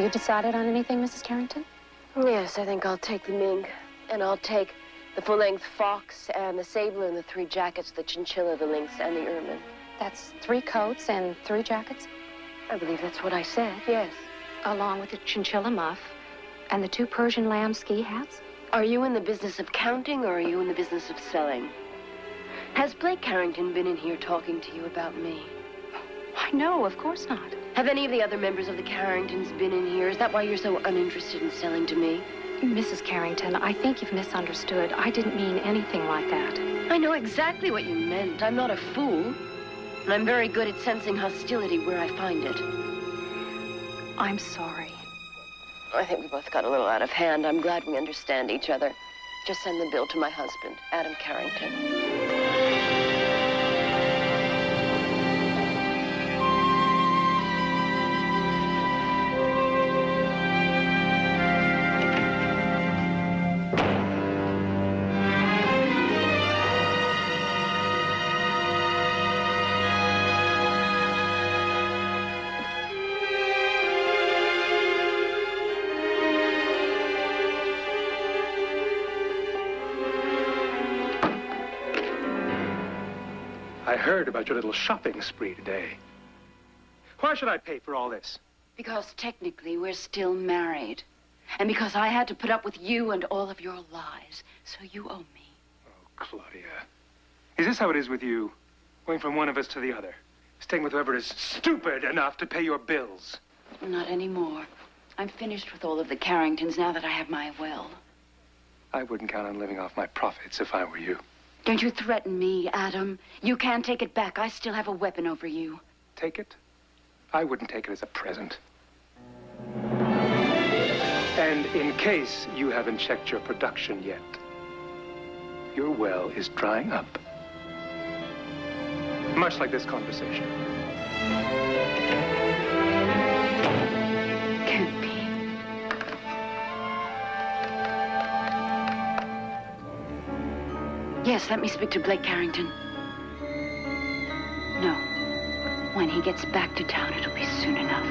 you decided on anything, Mrs. Carrington? Yes, I think I'll take the mink. And I'll take the full-length fox and the sable and the three jackets, the chinchilla, the lynx, and the ermine. That's three coats and three jackets? I believe that's what I said, yes. Along with the chinchilla muff and the two Persian lamb ski hats? Are you in the business of counting or are you in the business of selling? Has Blake Carrington been in here talking to you about me? Why, no, of course not. Have any of the other members of the Carringtons been in here? Is that why you're so uninterested in selling to me? Mrs. Carrington, I think you've misunderstood. I didn't mean anything like that. I know exactly what you meant. I'm not a fool. And I'm very good at sensing hostility where I find it. I'm sorry. I think we both got a little out of hand. I'm glad we understand each other. Just send the bill to my husband, Adam Carrington. Heard about your little shopping spree today. Why should I pay for all this? Because technically we're still married. And because I had to put up with you and all of your lies. So you owe me. Oh, Claudia. Is this how it is with you? Going from one of us to the other? Staying with whoever is stupid enough to pay your bills? Not anymore. I'm finished with all of the Carringtons now that I have my will. I wouldn't count on living off my profits if I were you. Don't you threaten me, Adam. You can't take it back. I still have a weapon over you. Take it? I wouldn't take it as a present. And in case you haven't checked your production yet, your well is drying up. Much like this conversation. Yes, let me speak to Blake Carrington. No. When he gets back to town, it'll be soon enough.